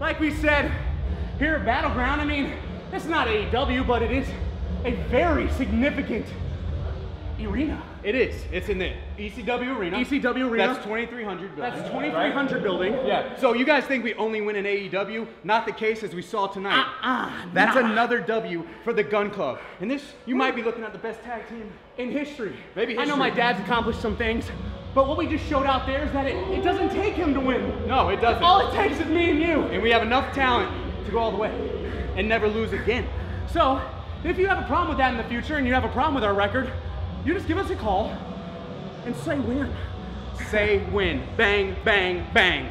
Like we said here at Battleground, I mean, it's not AEW, but it is a very significant arena. It is. It's in the ECW arena. ECW arena. That's 2,300 building. That's 2,300 building. Yeah. So you guys think we only win in AEW? Not the case as we saw tonight. Ah, That's nah. another W for the Gunn Club. And this, you might be looking at the best tag team. in history. Maybe I know my dad's accomplished some things, but what we just showed out there is that it, it doesn't take him to win. No, it doesn't. All it takes is me and you. and we have enough talent to go all the way and never lose again. So, if you have a problem with that in the future and you have a problem with our record, you just give us a call and say win. Say win. Bang, bang, bang.